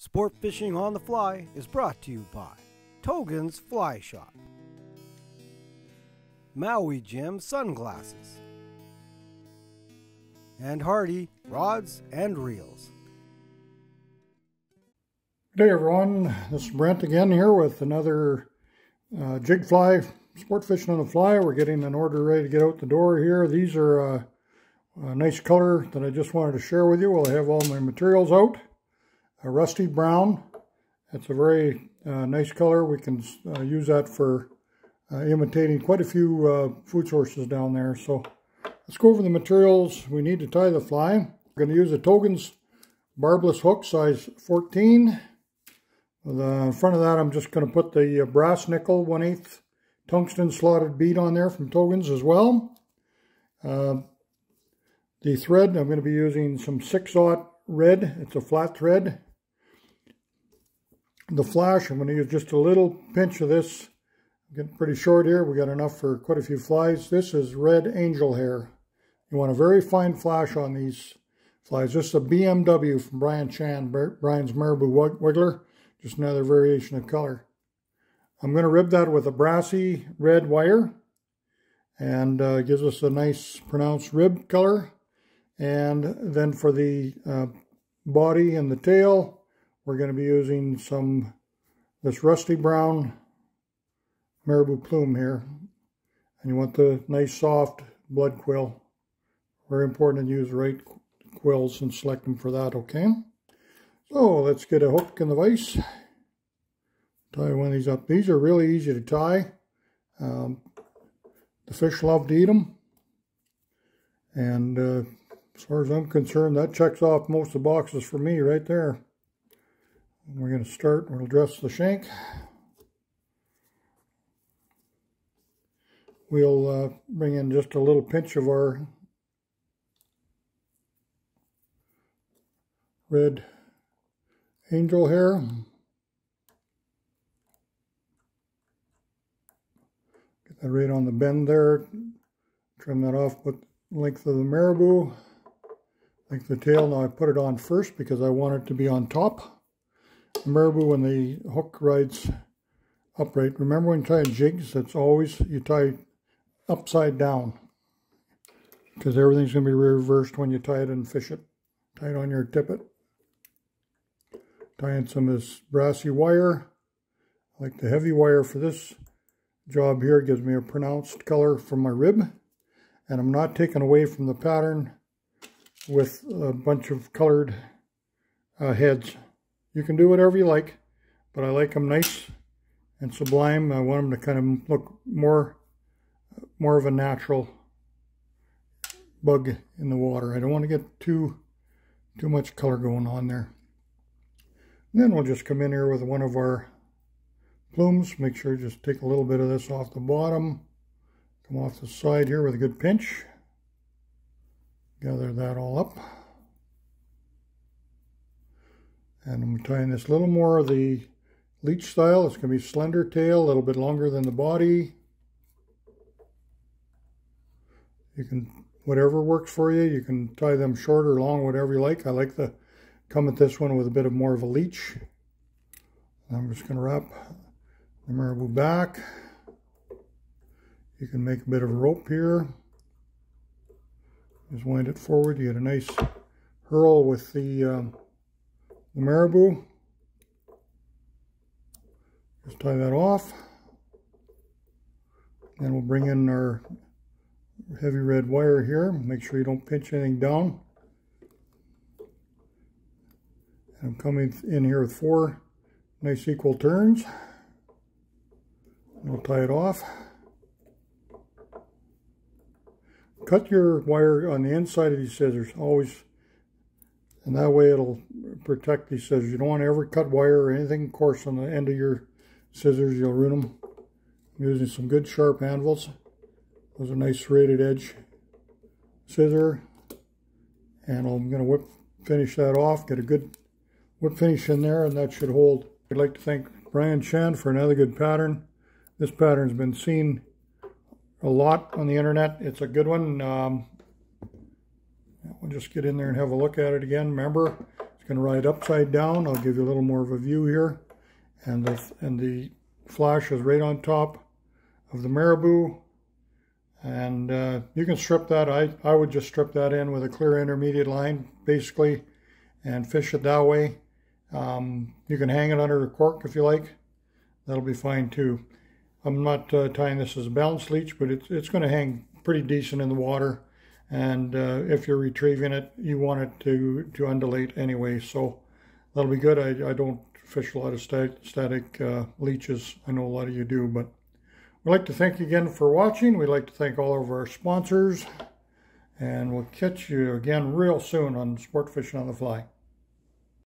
Sport Fishing on the Fly is brought to you by Togen's Fly Shop, Maui Jim Sunglasses, and Hardy Rods and Reels. Good day everyone, this is Brent again here with another uh, jig fly, sport fishing on the fly. We're getting an order ready to get out the door here. These are uh, a nice color that I just wanted to share with you while I have all my materials out. A rusty brown. It's a very uh, nice color. We can uh, use that for uh, imitating quite a few uh, food sources down there. So let's go over the materials we need to tie the fly. We're going to use a Togens barbless hook size 14. The, in front of that I'm just going to put the uh, brass nickel 1 8 tungsten slotted bead on there from Togens as well. Uh, the thread, I'm going to be using some 6-aught red. It's a flat thread. The flash, I'm going to use just a little pinch of this. I'm getting pretty short here. We got enough for quite a few flies. This is red angel hair. You want a very fine flash on these flies. This is a BMW from Brian Chan, Brian's Marabou Wiggler. Just another variation of color. I'm going to rib that with a brassy red wire and uh, gives us a nice pronounced rib color. And then for the uh, body and the tail, we're going to be using some this rusty brown marabou plume here. And you want the nice soft blood quill. Very important to use the right quills and select them for that, okay? So let's get a hook in the vise. Tie one of these up. These are really easy to tie. Um, the fish love to eat them. And uh, as far as I'm concerned, that checks off most of the boxes for me right there. We're going to start, we'll dress the shank. We'll uh, bring in just a little pinch of our red angel hair. Get that right on the bend there. Trim that off with length of the marabou like the tail. Now I put it on first because I want it to be on top. Marabou, when the hook rides upright, remember when you jigs, it's always, you tie upside down because everything's going to be reversed when you tie it and fish it. Tie it on your tippet. Tie in some of this brassy wire. I like the heavy wire for this job here. It gives me a pronounced color from my rib. And I'm not taking away from the pattern with a bunch of colored uh, heads. You can do whatever you like, but I like them nice and sublime. I want them to kind of look more, more of a natural bug in the water. I don't want to get too, too much color going on there. And then we'll just come in here with one of our plumes. Make sure just take a little bit of this off the bottom. Come off the side here with a good pinch. Gather that all up. And I'm tying this little more of the leech style. It's going to be slender tail, a little bit longer than the body. You can, whatever works for you, you can tie them short or long, whatever you like. I like the come at this one with a bit of more of a leech. I'm just going to wrap the marabou back. You can make a bit of a rope here. Just wind it forward. You get a nice hurl with the, um, the marabou. Just tie that off. Then we'll bring in our heavy red wire here. Make sure you don't pinch anything down. I'm coming in here with four nice equal turns. We'll tie it off. cut your wire on the inside of these scissors, always, and that way it'll protect these scissors. You don't want to ever cut wire or anything coarse on the end of your scissors, you'll ruin them. I'm using some good sharp anvils. Those are nice serrated edge scissor, and I'm going to whip finish that off, get a good whip finish in there, and that should hold. I'd like to thank Brian Chan for another good pattern. This pattern's been seen a lot on the internet. It's a good one. Um, we'll just get in there and have a look at it again. Remember, it's going to ride upside down. I'll give you a little more of a view here. And the, and the flash is right on top of the marabou. And uh, you can strip that. I, I would just strip that in with a clear intermediate line, basically, and fish it that way. Um, you can hang it under a cork if you like. That'll be fine too. I'm not uh, tying this as a balance leech, but it's, it's going to hang pretty decent in the water. And uh, if you're retrieving it, you want it to, to undulate anyway. So that'll be good. I, I don't fish a lot of stat static uh, leeches. I know a lot of you do, but we'd like to thank you again for watching. We'd like to thank all of our sponsors. And we'll catch you again real soon on Sport Fishing on the Fly.